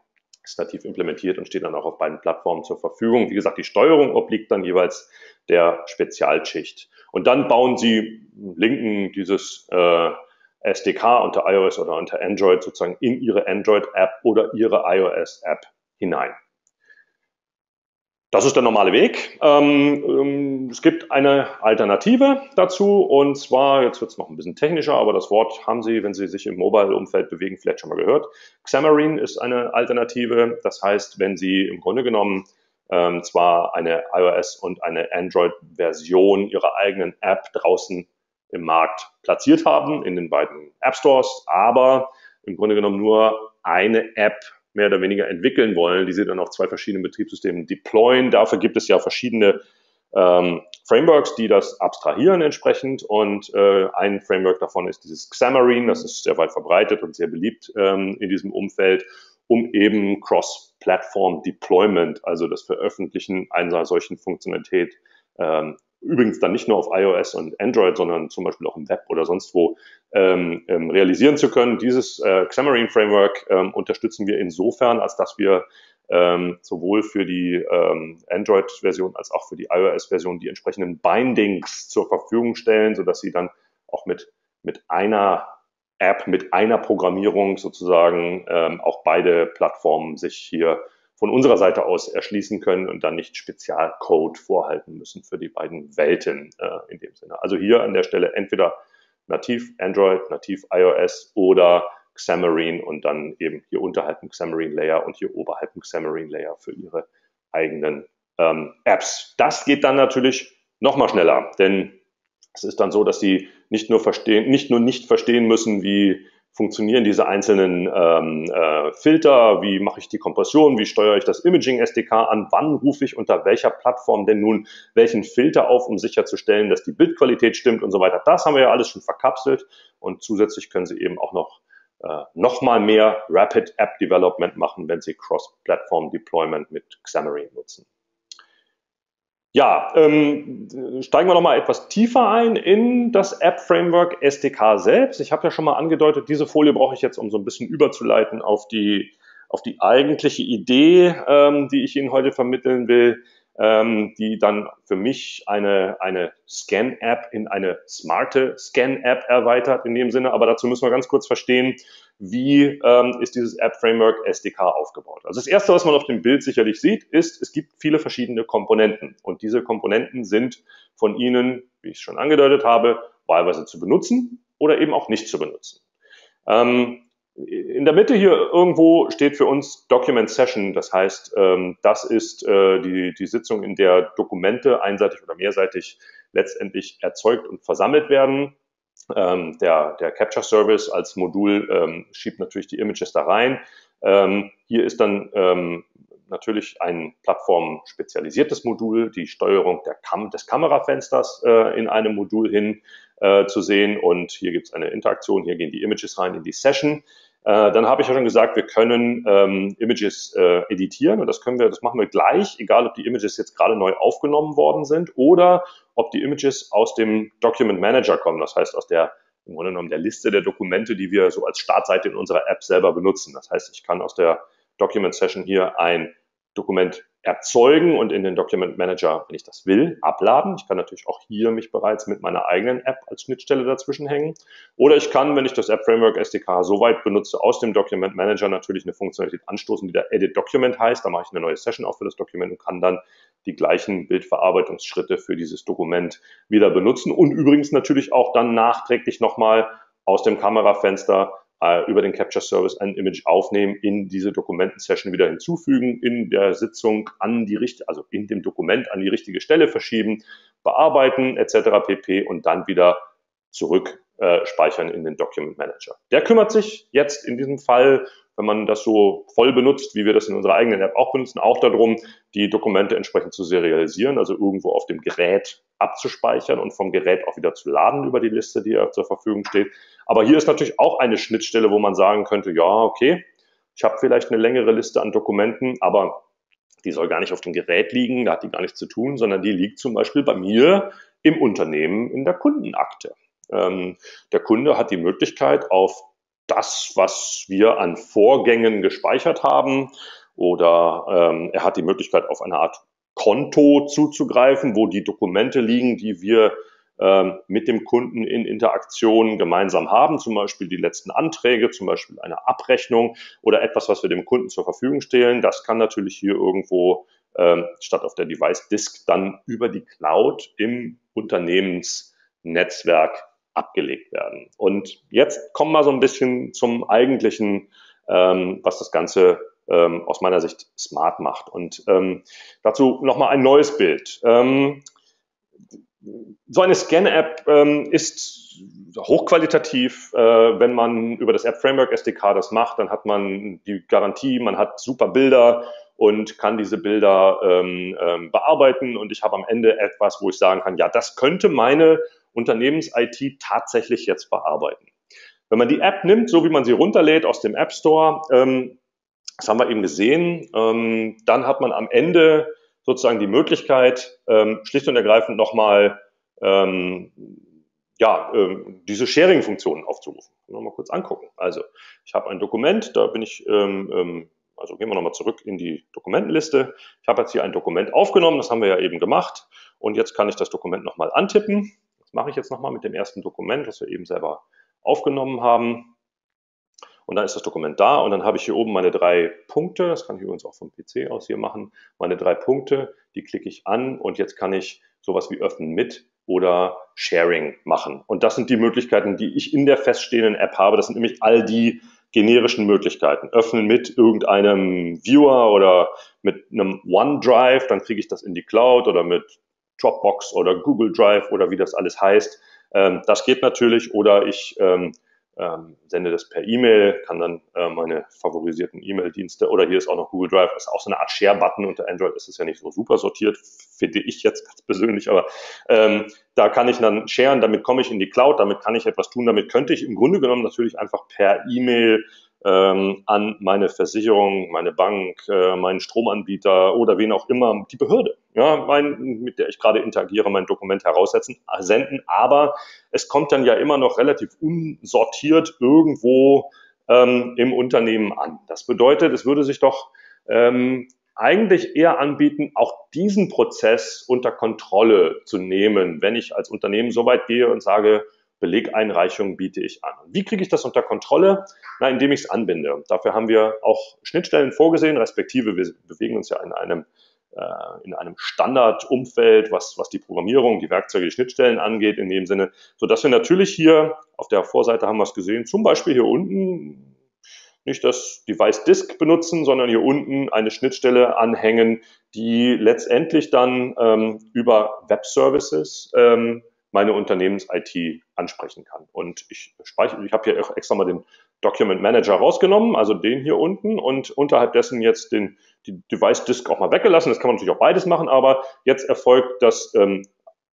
S1: ist nativ implementiert und steht dann auch auf beiden Plattformen zur Verfügung. Wie gesagt, die Steuerung obliegt dann jeweils der Spezialschicht. Und dann bauen Sie, linken dieses äh, SDK unter iOS oder unter Android sozusagen in Ihre Android-App oder Ihre iOS-App hinein. Das ist der normale Weg. Ähm, ähm, es gibt eine Alternative dazu und zwar, jetzt wird es noch ein bisschen technischer, aber das Wort haben Sie, wenn Sie sich im Mobile-Umfeld bewegen, vielleicht schon mal gehört. Xamarin ist eine Alternative. Das heißt, wenn Sie im Grunde genommen ähm, zwar eine iOS und eine Android-Version Ihrer eigenen App draußen im Markt platziert haben, in den beiden App Stores, aber im Grunde genommen nur eine App mehr oder weniger entwickeln wollen, die sie dann auf zwei verschiedenen Betriebssystemen deployen. Dafür gibt es ja verschiedene ähm, Frameworks, die das abstrahieren entsprechend. Und äh, ein Framework davon ist dieses Xamarin, das ist sehr weit verbreitet und sehr beliebt ähm, in diesem Umfeld, um eben Cross-Platform Deployment, also das Veröffentlichen einer solchen Funktionalität ähm, übrigens dann nicht nur auf iOS und Android, sondern zum Beispiel auch im Web oder sonst wo ähm, ähm, realisieren zu können. Dieses äh, Xamarin Framework ähm, unterstützen wir insofern, als dass wir ähm, sowohl für die ähm, Android-Version als auch für die iOS-Version die entsprechenden Bindings zur Verfügung stellen, sodass sie dann auch mit, mit einer App, mit einer Programmierung sozusagen ähm, auch beide Plattformen sich hier von unserer Seite aus erschließen können und dann nicht Spezialcode vorhalten müssen für die beiden Welten äh, in dem Sinne. Also hier an der Stelle entweder nativ Android, nativ iOS oder Xamarin und dann eben hier unterhalb ein Xamarin Layer und hier oberhalb ein Xamarin Layer für ihre eigenen ähm, Apps. Das geht dann natürlich nochmal schneller, denn es ist dann so, dass sie nicht nur verstehen, nicht nur nicht verstehen müssen, wie funktionieren diese einzelnen ähm, äh, Filter, wie mache ich die Kompression, wie steuere ich das Imaging SDK an, wann rufe ich unter welcher Plattform denn nun welchen Filter auf, um sicherzustellen, dass die Bildqualität stimmt und so weiter. Das haben wir ja alles schon verkapselt und zusätzlich können Sie eben auch noch äh, nochmal mehr Rapid App Development machen, wenn sie Cross-Platform Deployment mit Xamarin nutzen. Ja, ähm, steigen wir noch mal etwas tiefer ein in das App-Framework SDK selbst. Ich habe ja schon mal angedeutet, diese Folie brauche ich jetzt, um so ein bisschen überzuleiten auf die, auf die eigentliche Idee, ähm, die ich Ihnen heute vermitteln will, ähm, die dann für mich eine, eine Scan-App in eine smarte Scan-App erweitert in dem Sinne. Aber dazu müssen wir ganz kurz verstehen, wie ähm, ist dieses App-Framework SDK aufgebaut. Also das Erste, was man auf dem Bild sicherlich sieht, ist, es gibt viele verschiedene Komponenten. Und diese Komponenten sind von Ihnen, wie ich schon angedeutet habe, wahlweise zu benutzen oder eben auch nicht zu benutzen. Ähm, in der Mitte hier irgendwo steht für uns Document Session. Das heißt, ähm, das ist äh, die, die Sitzung, in der Dokumente einseitig oder mehrseitig letztendlich erzeugt und versammelt werden. Ähm, der, der Capture Service als Modul ähm, schiebt natürlich die Images da rein. Hier ist dann natürlich ein plattformspezialisiertes Modul, die Steuerung Kam des Kamerafensters äh, in einem Modul hin äh, zu sehen. Und hier gibt es eine Interaktion, hier gehen die Images rein in die Session. Äh, dann habe ich ja schon gesagt, wir können ähm, Images äh, editieren und das können wir, das machen wir gleich, egal ob die Images jetzt gerade neu aufgenommen worden sind oder ob die Images aus dem Document Manager kommen, das heißt aus der im Grunde genommen der Liste der Dokumente, die wir so als Startseite in unserer App selber benutzen. Das heißt, ich kann aus der Document Session hier ein Dokument erzeugen und in den Document Manager, wenn ich das will, abladen. Ich kann natürlich auch hier mich bereits mit meiner eigenen App als Schnittstelle dazwischen hängen. Oder ich kann, wenn ich das App Framework SDK so weit benutze, aus dem Document Manager natürlich eine Funktionalität anstoßen, die da Edit Document heißt. Da mache ich eine neue Session auf für das Dokument und kann dann die gleichen Bildverarbeitungsschritte für dieses Dokument wieder benutzen und übrigens natürlich auch dann nachträglich nochmal aus dem Kamerafenster äh, über den Capture Service ein Image aufnehmen, in diese Dokumenten-Session wieder hinzufügen, in der Sitzung an die richtige, also in dem Dokument an die richtige Stelle verschieben, bearbeiten etc. pp. und dann wieder zurück äh, speichern in den Document Manager. Der kümmert sich jetzt in diesem Fall, wenn man das so voll benutzt, wie wir das in unserer eigenen App auch benutzen, auch darum, die Dokumente entsprechend zu serialisieren, also irgendwo auf dem Gerät abzuspeichern und vom Gerät auch wieder zu laden über die Liste, die ja zur Verfügung steht. Aber hier ist natürlich auch eine Schnittstelle, wo man sagen könnte, ja, okay, ich habe vielleicht eine längere Liste an Dokumenten, aber die soll gar nicht auf dem Gerät liegen, da hat die gar nichts zu tun, sondern die liegt zum Beispiel bei mir im Unternehmen in der Kundenakte. Ähm, der Kunde hat die Möglichkeit, auf das, was wir an Vorgängen gespeichert haben, oder ähm, er hat die Möglichkeit, auf eine Art Konto zuzugreifen, wo die Dokumente liegen, die wir ähm, mit dem Kunden in Interaktion gemeinsam haben, zum Beispiel die letzten Anträge, zum Beispiel eine Abrechnung oder etwas, was wir dem Kunden zur Verfügung stellen. Das kann natürlich hier irgendwo ähm, statt auf der Device Disk dann über die Cloud im Unternehmensnetzwerk abgelegt werden. Und jetzt kommen wir so ein bisschen zum eigentlichen, ähm, was das Ganze ähm, aus meiner Sicht smart macht. Und ähm, dazu nochmal ein neues Bild. Ähm, so eine Scan-App ähm, ist hochqualitativ. Äh, wenn man über das App-Framework SDK das macht, dann hat man die Garantie, man hat super Bilder und kann diese Bilder ähm, ähm, bearbeiten. Und ich habe am Ende etwas, wo ich sagen kann, ja, das könnte meine Unternehmens-IT tatsächlich jetzt bearbeiten. Wenn man die App nimmt, so wie man sie runterlädt aus dem App Store, ähm, das haben wir eben gesehen, ähm, dann hat man am Ende sozusagen die Möglichkeit, ähm, schlicht und ergreifend nochmal ähm, ja, ähm, diese Sharing-Funktionen aufzurufen. Nochmal kurz angucken. Also ich habe ein Dokument, da bin ich, ähm, ähm, also gehen wir nochmal zurück in die Dokumentenliste. Ich habe jetzt hier ein Dokument aufgenommen, das haben wir ja eben gemacht. Und jetzt kann ich das Dokument nochmal antippen. Das mache ich jetzt nochmal mit dem ersten Dokument, das wir eben selber aufgenommen haben. Und dann ist das Dokument da und dann habe ich hier oben meine drei Punkte, das kann ich übrigens auch vom PC aus hier machen, meine drei Punkte, die klicke ich an und jetzt kann ich sowas wie öffnen mit oder Sharing machen. Und das sind die Möglichkeiten, die ich in der feststehenden App habe. Das sind nämlich all die generischen Möglichkeiten. Öffnen mit irgendeinem Viewer oder mit einem OneDrive, dann kriege ich das in die Cloud oder mit Dropbox oder Google Drive oder wie das alles heißt. Ähm, das geht natürlich. Oder ich ähm, sende das per E-Mail, kann dann äh, meine favorisierten E-Mail-Dienste oder hier ist auch noch Google Drive, ist auch so eine Art Share-Button unter Android, ist es ja nicht so super sortiert, finde ich jetzt ganz persönlich, aber ähm, da kann ich dann sharen, damit komme ich in die Cloud, damit kann ich etwas tun, damit könnte ich im Grunde genommen natürlich einfach per E-Mail ähm, an meine Versicherung, meine Bank, äh, meinen Stromanbieter oder wen auch immer, die Behörde, ja, mein, mit der ich gerade interagiere, mein Dokument heraussetzen, senden. Aber es kommt dann ja immer noch relativ unsortiert irgendwo ähm, im Unternehmen an. Das bedeutet, es würde sich doch ähm, eigentlich eher anbieten, auch diesen Prozess unter Kontrolle zu nehmen, wenn ich als Unternehmen so weit gehe und sage, Belegeinreichung biete ich an. Wie kriege ich das unter Kontrolle? Na, indem ich es anbinde. Dafür haben wir auch Schnittstellen vorgesehen, respektive wir bewegen uns ja in einem äh, in einem Standardumfeld, was, was die Programmierung, die Werkzeuge, die Schnittstellen angeht, in dem Sinne, so dass wir natürlich hier auf der Vorseite haben wir es gesehen, zum Beispiel hier unten nicht das Device Disk benutzen, sondern hier unten eine Schnittstelle anhängen, die letztendlich dann ähm, über Web Services ähm, meine Unternehmens-IT ansprechen kann. Und ich speichere, ich habe hier extra mal den Document Manager rausgenommen, also den hier unten und unterhalb dessen jetzt den die Device Disk auch mal weggelassen. Das kann man natürlich auch beides machen, aber jetzt erfolgt das ähm,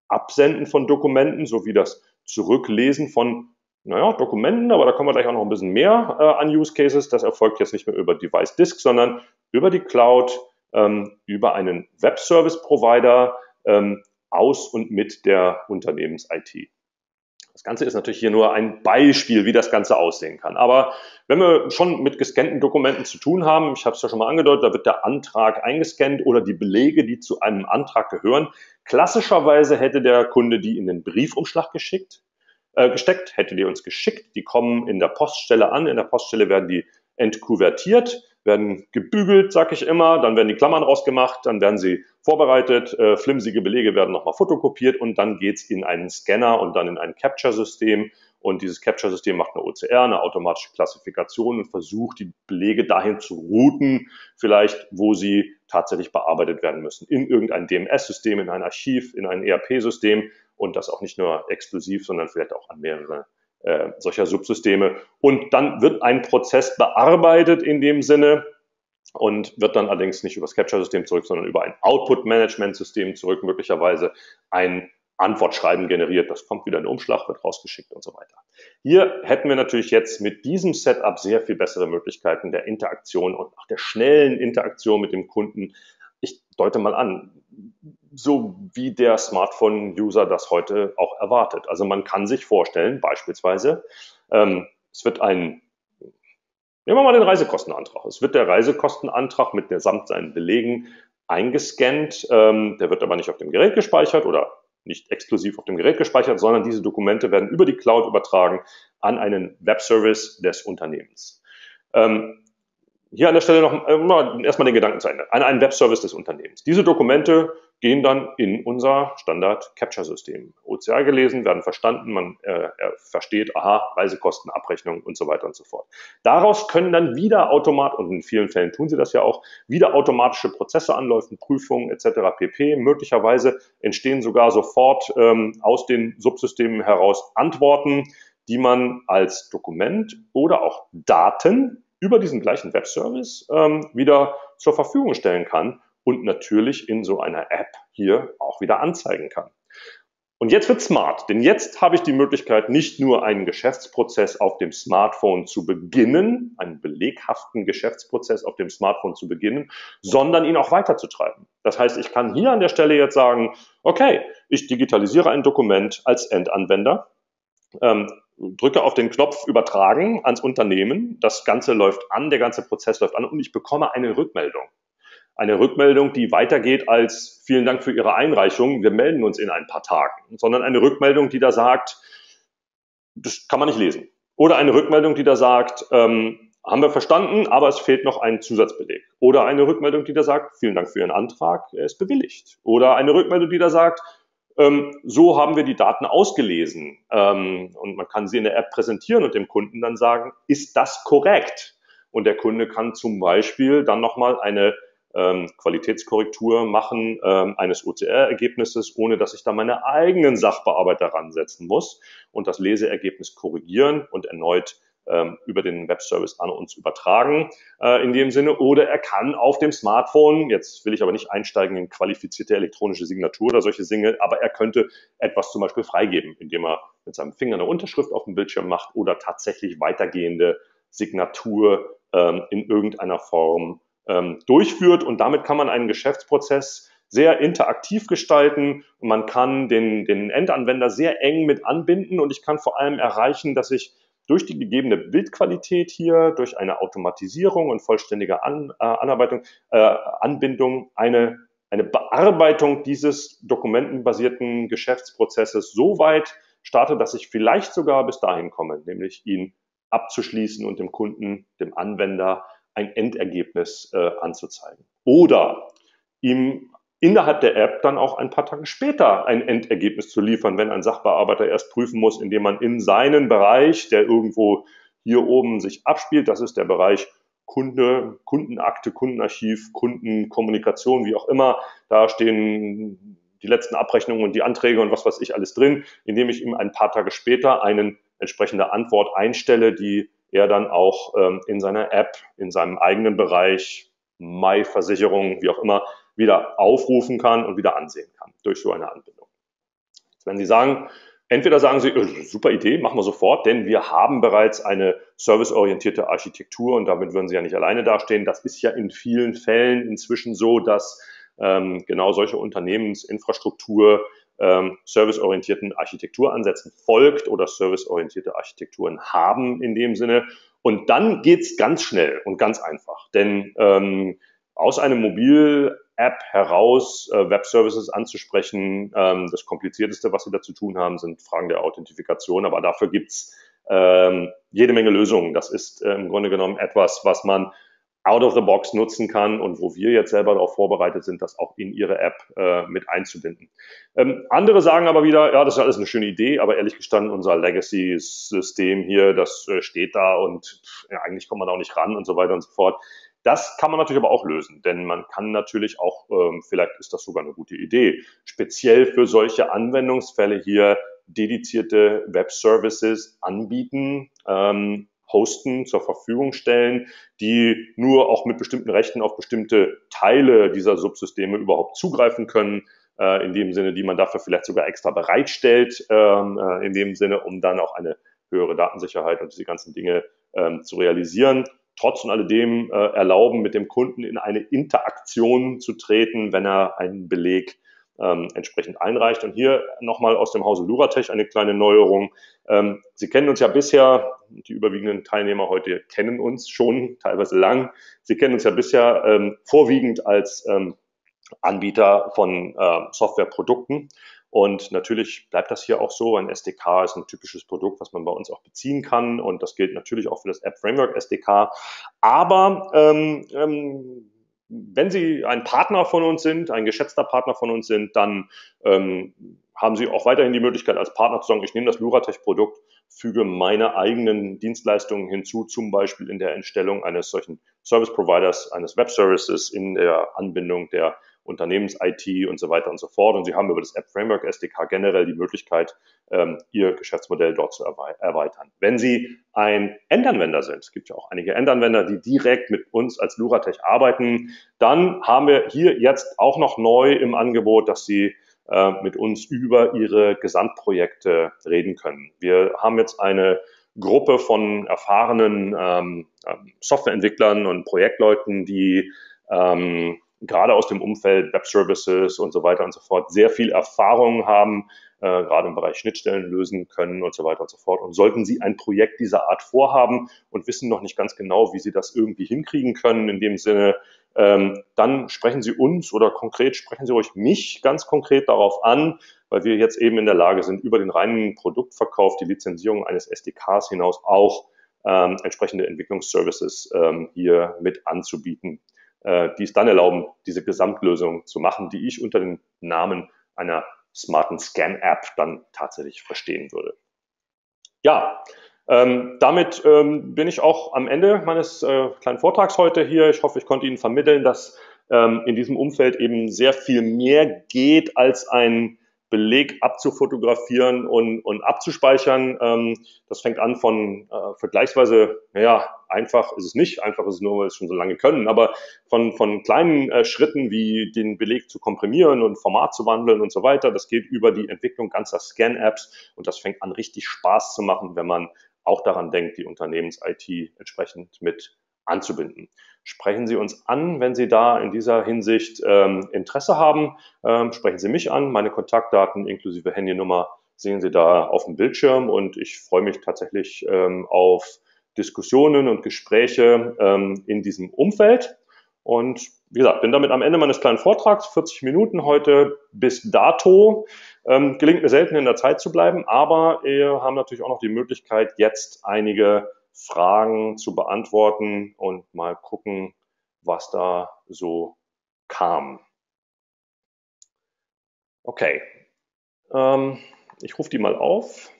S1: Absenden von Dokumenten sowie das Zurücklesen von naja, Dokumenten, aber da kommen wir gleich auch noch ein bisschen mehr äh, an Use Cases. Das erfolgt jetzt nicht mehr über Device Disk, sondern über die Cloud, ähm, über einen Web Service Provider, ähm, aus und mit der Unternehmens-IT. Das Ganze ist natürlich hier nur ein Beispiel, wie das Ganze aussehen kann. Aber wenn wir schon mit gescannten Dokumenten zu tun haben, ich habe es ja schon mal angedeutet, da wird der Antrag eingescannt oder die Belege, die zu einem Antrag gehören. Klassischerweise hätte der Kunde die in den Briefumschlag geschickt, äh, gesteckt, hätte die uns geschickt. Die kommen in der Poststelle an. In der Poststelle werden die entkuvertiert werden gebügelt, sag ich immer, dann werden die Klammern rausgemacht, dann werden sie vorbereitet, äh, flimsige Belege werden nochmal fotokopiert und dann geht's in einen Scanner und dann in ein Capture-System und dieses Capture-System macht eine OCR, eine automatische Klassifikation und versucht, die Belege dahin zu routen, vielleicht, wo sie tatsächlich bearbeitet werden müssen. In irgendein DMS-System, in ein Archiv, in ein ERP-System und das auch nicht nur exklusiv, sondern vielleicht auch an mehrere äh, solcher Subsysteme. Und dann wird ein Prozess bearbeitet in dem Sinne und wird dann allerdings nicht über das Capture-System zurück, sondern über ein Output-Management-System zurück, möglicherweise ein Antwortschreiben generiert. Das kommt wieder in den Umschlag, wird rausgeschickt und so weiter. Hier hätten wir natürlich jetzt mit diesem Setup sehr viel bessere Möglichkeiten der Interaktion und auch der schnellen Interaktion mit dem Kunden. Ich deute mal an, so wie der Smartphone-User das heute auch erwartet. Also man kann sich vorstellen, beispielsweise, ähm, es wird ein, nehmen wir mal den Reisekostenantrag. Es wird der Reisekostenantrag mit der samt seinen Belegen eingescannt. Ähm, der wird aber nicht auf dem Gerät gespeichert oder nicht exklusiv auf dem Gerät gespeichert, sondern diese Dokumente werden über die Cloud übertragen an einen Webservice des Unternehmens. Ähm, hier an der Stelle noch äh, erstmal den Gedanken zu Ende. An einen Webservice des Unternehmens. Diese Dokumente gehen dann in unser Standard-Capture-System. OCR gelesen, werden verstanden, man äh, versteht, aha, Reisekostenabrechnung und so weiter und so fort. Daraus können dann wieder automatisch, und in vielen Fällen tun sie das ja auch, wieder automatische Prozesse anläufen, Prüfungen etc. pp. Möglicherweise entstehen sogar sofort ähm, aus den Subsystemen heraus Antworten, die man als Dokument oder auch Daten über diesen gleichen Webservice ähm, wieder zur Verfügung stellen kann und natürlich in so einer App hier auch wieder anzeigen kann. Und jetzt wird smart, denn jetzt habe ich die Möglichkeit, nicht nur einen Geschäftsprozess auf dem Smartphone zu beginnen, einen beleghaften Geschäftsprozess auf dem Smartphone zu beginnen, sondern ihn auch weiterzutreiben. Das heißt, ich kann hier an der Stelle jetzt sagen, okay, ich digitalisiere ein Dokument als Endanwender, ähm, drücke auf den Knopf übertragen ans Unternehmen, das Ganze läuft an, der ganze Prozess läuft an und ich bekomme eine Rückmeldung eine Rückmeldung, die weitergeht als vielen Dank für Ihre Einreichung, wir melden uns in ein paar Tagen, sondern eine Rückmeldung, die da sagt, das kann man nicht lesen. Oder eine Rückmeldung, die da sagt, ähm, haben wir verstanden, aber es fehlt noch ein Zusatzbeleg. Oder eine Rückmeldung, die da sagt, vielen Dank für Ihren Antrag, er ist bewilligt. Oder eine Rückmeldung, die da sagt, ähm, so haben wir die Daten ausgelesen. Ähm, und man kann sie in der App präsentieren und dem Kunden dann sagen, ist das korrekt? Und der Kunde kann zum Beispiel dann nochmal eine ähm, Qualitätskorrektur machen ähm, eines OCR-Ergebnisses, ohne dass ich da meine eigenen Sachbearbeiter ransetzen muss und das Leseergebnis korrigieren und erneut ähm, über den Webservice an uns übertragen äh, in dem Sinne. Oder er kann auf dem Smartphone, jetzt will ich aber nicht einsteigen in qualifizierte elektronische Signatur oder solche Dinge, aber er könnte etwas zum Beispiel freigeben, indem er mit seinem Finger eine Unterschrift auf dem Bildschirm macht oder tatsächlich weitergehende Signatur ähm, in irgendeiner Form ähm, durchführt. Und damit kann man einen Geschäftsprozess sehr interaktiv gestalten. Man kann den, den Endanwender sehr eng mit anbinden und ich kann vor allem erreichen, dass ich durch die gegebene Bildqualität hier, durch eine Automatisierung und vollständige An, äh, Anarbeitung, äh, Anbindung eine, eine Bearbeitung dieses dokumentenbasierten Geschäftsprozesses so weit starte, dass ich vielleicht sogar bis dahin komme, nämlich ihn abzuschließen und dem Kunden, dem Anwender ein Endergebnis äh, anzuzeigen. Oder ihm innerhalb der App dann auch ein paar Tage später ein Endergebnis zu liefern, wenn ein Sachbearbeiter erst prüfen muss, indem man in seinen Bereich, der irgendwo hier oben sich abspielt, das ist der Bereich Kunde, Kundenakte, Kundenarchiv, Kundenkommunikation, wie auch immer, da stehen die letzten Abrechnungen und die Anträge und was weiß ich alles drin, indem ich ihm ein paar Tage später eine entsprechende Antwort einstelle, die er dann auch ähm, in seiner App, in seinem eigenen Bereich, Mai-Versicherung, wie auch immer, wieder aufrufen kann und wieder ansehen kann durch so eine Anbindung. Werden Sie sagen, entweder sagen Sie, äh, super Idee, machen wir sofort, denn wir haben bereits eine serviceorientierte Architektur und damit würden Sie ja nicht alleine dastehen. Das ist ja in vielen Fällen inzwischen so, dass ähm, genau solche Unternehmensinfrastruktur ähm, serviceorientierten Architekturansätzen folgt oder serviceorientierte Architekturen haben in dem Sinne. Und dann geht's ganz schnell und ganz einfach. Denn ähm, aus einem Mobil App heraus äh, Web-Services anzusprechen. Ähm, das Komplizierteste, was sie dazu tun haben, sind Fragen der Authentifikation, aber dafür gibt's ähm, jede Menge Lösungen. Das ist äh, im Grunde genommen etwas, was man out of the box nutzen kann und wo wir jetzt selber darauf vorbereitet sind, das auch in ihre App äh, mit einzubinden. Ähm, andere sagen aber wieder, ja, das ist alles eine schöne Idee, aber ehrlich gestanden, unser Legacy-System hier, das äh, steht da und ja, eigentlich kommt man da auch nicht ran und so weiter und so fort. Das kann man natürlich aber auch lösen, denn man kann natürlich auch, ähm, vielleicht ist das sogar eine gute Idee, speziell für solche Anwendungsfälle hier dedizierte Web-Services anbieten, ähm, hosten, zur Verfügung stellen, die nur auch mit bestimmten Rechten auf bestimmte Teile dieser Subsysteme überhaupt zugreifen können, äh, in dem Sinne, die man dafür vielleicht sogar extra bereitstellt, ähm, äh, in dem Sinne, um dann auch eine höhere Datensicherheit und diese ganzen Dinge ähm, zu realisieren. Trotz und alledem äh, erlauben, mit dem Kunden in eine Interaktion zu treten, wenn er einen Beleg ähm, entsprechend einreicht. Und hier nochmal aus dem Hause Luratech eine kleine Neuerung. Ähm, Sie kennen uns ja bisher, die überwiegenden Teilnehmer heute kennen uns schon, teilweise lang. Sie kennen uns ja bisher ähm, vorwiegend als ähm, Anbieter von äh, Softwareprodukten. Und natürlich bleibt das hier auch so. Ein SDK ist ein typisches Produkt, was man bei uns auch beziehen kann. Und das gilt natürlich auch für das App Framework SDK. Aber ähm, ähm, wenn Sie ein Partner von uns sind, ein geschätzter Partner von uns sind, dann ähm, haben Sie auch weiterhin die Möglichkeit, als Partner zu sagen, ich nehme das Luratech-Produkt, füge meine eigenen Dienstleistungen hinzu, zum Beispiel in der Entstellung eines solchen Service Providers, eines Web Services, in der Anbindung der Unternehmens-IT und so weiter und so fort. Und Sie haben über das App Framework SDK generell die Möglichkeit, ähm, Ihr Geschäftsmodell dort zu erweitern. Wenn Sie ein Endanwender sind, es gibt ja auch einige Endanwender, die direkt mit uns als Luratech arbeiten, dann haben wir hier jetzt auch noch neu im Angebot, dass Sie äh, mit uns über Ihre Gesamtprojekte reden können. Wir haben jetzt eine Gruppe von erfahrenen ähm, ähm Softwareentwicklern und Projektleuten, die ähm, gerade aus dem Umfeld Web Services und so weiter und so fort sehr viel Erfahrung haben, äh, gerade im Bereich Schnittstellen lösen können und so weiter und so fort. Und sollten Sie ein Projekt dieser Art vorhaben und wissen noch nicht ganz genau, wie Sie das irgendwie hinkriegen können, in dem Sinne, ähm, dann sprechen Sie uns oder konkret sprechen Sie ruhig mich ganz konkret darauf an, weil wir jetzt eben in der Lage sind, über den reinen Produktverkauf, die Lizenzierung eines SDKs hinaus auch ähm, entsprechende Entwicklungsservices ähm, hier mit anzubieten äh, die es dann erlauben, diese Gesamtlösung zu machen, die ich unter dem Namen einer smarten Scan-App dann tatsächlich verstehen würde. Ja, ähm, damit ähm, bin ich auch am Ende meines äh, kleinen Vortrags heute hier. Ich hoffe, ich konnte Ihnen vermitteln, dass ähm, in diesem Umfeld eben sehr viel mehr geht als ein Beleg abzufotografieren und, und abzuspeichern. Ähm, das fängt an von äh, vergleichsweise, naja, einfach ist es nicht, einfach ist es nur, weil wir es schon so lange können, aber von, von kleinen äh, Schritten wie den Beleg zu komprimieren und Format zu wandeln und so weiter. Das geht über die Entwicklung ganzer Scan-Apps und das fängt an richtig Spaß zu machen, wenn man auch daran denkt, die Unternehmens-IT entsprechend mit anzubinden. Sprechen Sie uns an, wenn Sie da in dieser Hinsicht ähm, Interesse haben. Ähm, sprechen Sie mich an. Meine Kontaktdaten inklusive Handynummer sehen Sie da auf dem Bildschirm und ich freue mich tatsächlich ähm, auf Diskussionen und Gespräche ähm, in diesem Umfeld. Und wie gesagt, bin damit am Ende meines kleinen Vortrags, 40 Minuten heute bis dato. Ähm, gelingt mir selten in der Zeit zu bleiben, aber wir haben natürlich auch noch die Möglichkeit, jetzt einige Fragen zu beantworten und mal gucken, was da so kam. Okay, ähm, ich rufe die mal auf.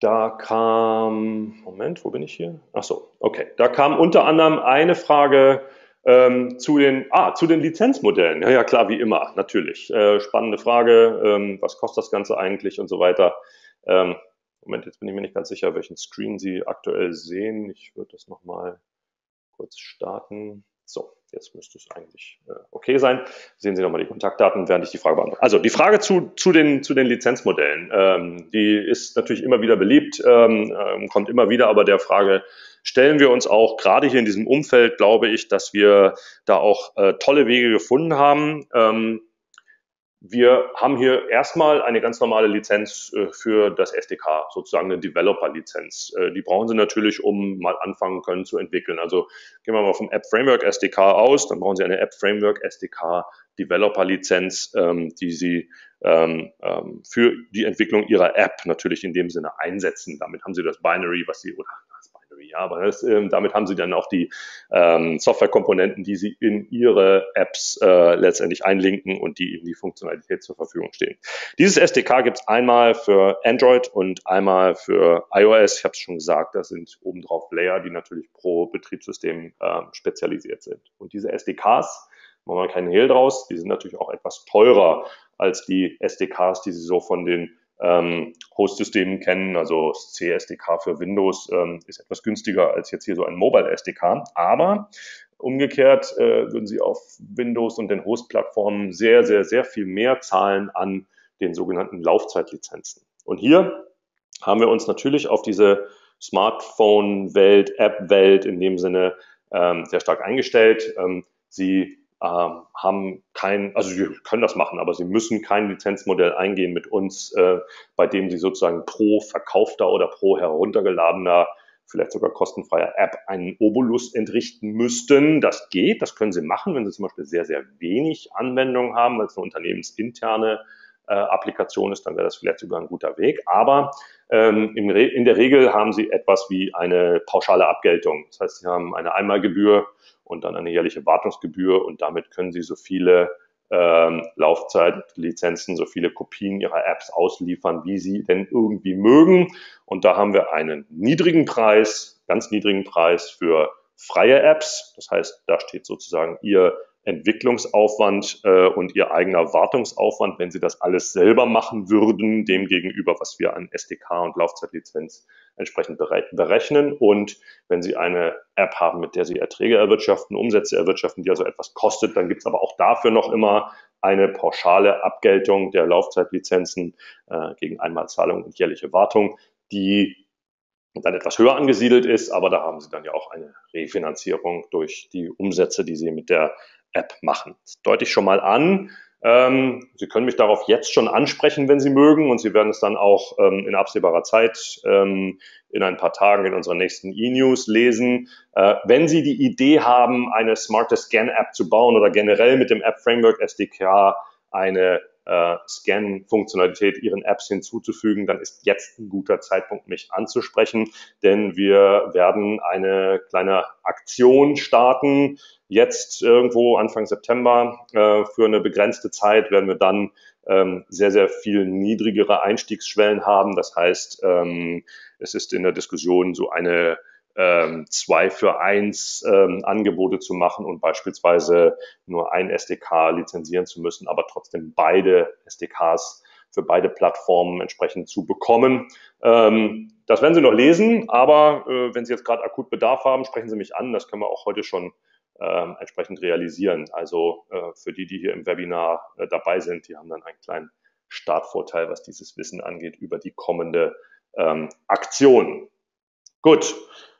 S1: Da kam, Moment, wo bin ich hier? Ach so, okay. Da kam unter anderem eine Frage ähm, zu den, ah, zu den Lizenzmodellen. Ja, ja, klar, wie immer, natürlich. Äh, spannende Frage. Ähm, was kostet das Ganze eigentlich und so weiter. Ähm, Moment, jetzt bin ich mir nicht ganz sicher, welchen Screen Sie aktuell sehen. Ich würde das nochmal kurz starten. So, jetzt müsste es eigentlich äh, okay sein. Sehen Sie nochmal die Kontaktdaten, während ich die Frage beantworte. Also die Frage zu, zu, den, zu den Lizenzmodellen, ähm, die ist natürlich immer wieder beliebt, ähm, ähm, kommt immer wieder, aber der Frage stellen wir uns auch gerade hier in diesem Umfeld, glaube ich, dass wir da auch äh, tolle Wege gefunden haben. Ähm, wir haben hier erstmal eine ganz normale Lizenz äh, für das SDK, sozusagen eine Developer-Lizenz. Äh, die brauchen Sie natürlich, um mal anfangen können zu entwickeln. Also gehen wir mal vom App Framework SDK aus, dann brauchen Sie eine App Framework SDK Developer-Lizenz, ähm, die Sie ähm, ähm, für die Entwicklung Ihrer App natürlich in dem Sinne einsetzen. Damit haben Sie das Binary, was Sie, oder ja, aber das, ähm, damit haben Sie dann auch die ähm, Softwarekomponenten, die Sie in Ihre Apps äh, letztendlich einlinken und die Ihnen die Funktionalität zur Verfügung stehen. Dieses SDK gibt es einmal für Android und einmal für iOS. Ich habe es schon gesagt, das sind obendrauf Layer, die natürlich pro Betriebssystem äh, spezialisiert sind. Und diese SDKs, machen wir keinen Hehl draus, die sind natürlich auch etwas teurer als die SDKs, die Sie so von den ähm, Host-Systemen kennen. Also CSDK für Windows ähm, ist etwas günstiger als jetzt hier so ein Mobile SDK. Aber umgekehrt äh, würden Sie auf Windows und den Host-Plattformen sehr, sehr, sehr viel mehr zahlen an den sogenannten Laufzeitlizenzen. Und hier haben wir uns natürlich auf diese Smartphone-Welt, App-Welt in dem Sinne ähm, sehr stark eingestellt. Ähm, Sie ähm, haben kein, also sie können das machen, aber sie müssen kein Lizenzmodell eingehen mit uns, äh, bei dem sie sozusagen pro verkaufter oder pro heruntergeladener, vielleicht sogar kostenfreier App einen Obolus entrichten müssten. Das geht, das können sie machen, wenn sie zum Beispiel sehr, sehr wenig Anwendungen haben, weil es eine unternehmensinterne äh, Applikation ist, dann wäre das vielleicht sogar ein guter Weg. Aber ähm, in der Regel haben sie etwas wie eine pauschale Abgeltung. Das heißt, sie haben eine Einmalgebühr und dann eine jährliche Wartungsgebühr und damit können Sie so viele ähm, Laufzeitlizenzen, so viele Kopien Ihrer Apps ausliefern, wie Sie denn irgendwie mögen. Und da haben wir einen niedrigen Preis, ganz niedrigen Preis für freie Apps. Das heißt, da steht sozusagen Ihr Entwicklungsaufwand äh, und ihr eigener Wartungsaufwand, wenn sie das alles selber machen würden, dem gegenüber, was wir an SDK und Laufzeitlizenz entsprechend berechnen. Und wenn Sie eine App haben, mit der Sie Erträge erwirtschaften, Umsätze erwirtschaften, die also etwas kostet, dann gibt es aber auch dafür noch immer eine pauschale Abgeltung der Laufzeitlizenzen äh, gegen Einmalzahlung und jährliche Wartung, die dann etwas höher angesiedelt ist, aber da haben Sie dann ja auch eine Refinanzierung durch die Umsätze, die Sie mit der App machen. Das deute ich schon mal an. Ähm, Sie können mich darauf jetzt schon ansprechen, wenn Sie mögen, und Sie werden es dann auch ähm, in absehbarer Zeit ähm, in ein paar Tagen in unserer nächsten E-News lesen. Äh, wenn Sie die Idee haben, eine smarte Scan-App zu bauen oder generell mit dem App Framework SDK eine äh, Scan-Funktionalität Ihren Apps hinzuzufügen, dann ist jetzt ein guter Zeitpunkt, mich anzusprechen, denn wir werden eine kleine Aktion starten. Jetzt irgendwo Anfang September äh, für eine begrenzte Zeit werden wir dann ähm, sehr, sehr viel niedrigere Einstiegsschwellen haben. Das heißt, ähm, es ist in der Diskussion so eine ähm, zwei für eins ähm, Angebote zu machen und beispielsweise nur ein SDK lizenzieren zu müssen, aber trotzdem beide SDKs für beide Plattformen entsprechend zu bekommen. Ähm, das werden Sie noch lesen, aber äh, wenn Sie jetzt gerade akut Bedarf haben, sprechen Sie mich an. Das können wir auch heute schon ähm, entsprechend realisieren. Also äh, für die, die hier im Webinar äh, dabei sind, die haben dann einen kleinen Startvorteil, was dieses Wissen angeht, über die kommende ähm, Aktion. Gut,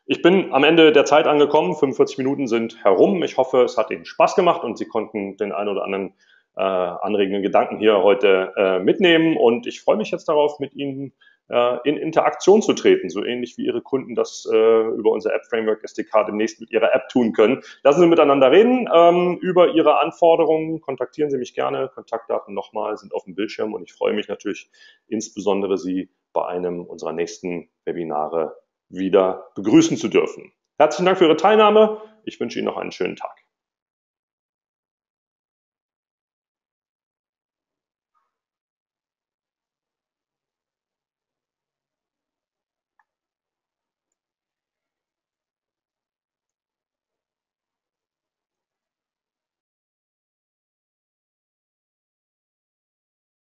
S1: ich bin am Ende der Zeit angekommen. 45 Minuten sind herum. Ich hoffe, es hat Ihnen Spaß gemacht und Sie konnten den einen oder anderen äh, anregenden Gedanken hier heute äh, mitnehmen. Und ich freue mich jetzt darauf, mit Ihnen äh, in Interaktion zu treten, so ähnlich wie Ihre Kunden das äh, über unser App Framework SDK demnächst mit Ihrer App tun können. Lassen Sie miteinander reden ähm, über Ihre Anforderungen. Kontaktieren Sie mich gerne. Kontaktdaten nochmal sind auf dem Bildschirm und ich freue mich natürlich insbesondere Sie bei einem unserer nächsten Webinare wieder begrüßen zu dürfen. Herzlichen Dank für Ihre Teilnahme. Ich wünsche Ihnen noch einen schönen Tag.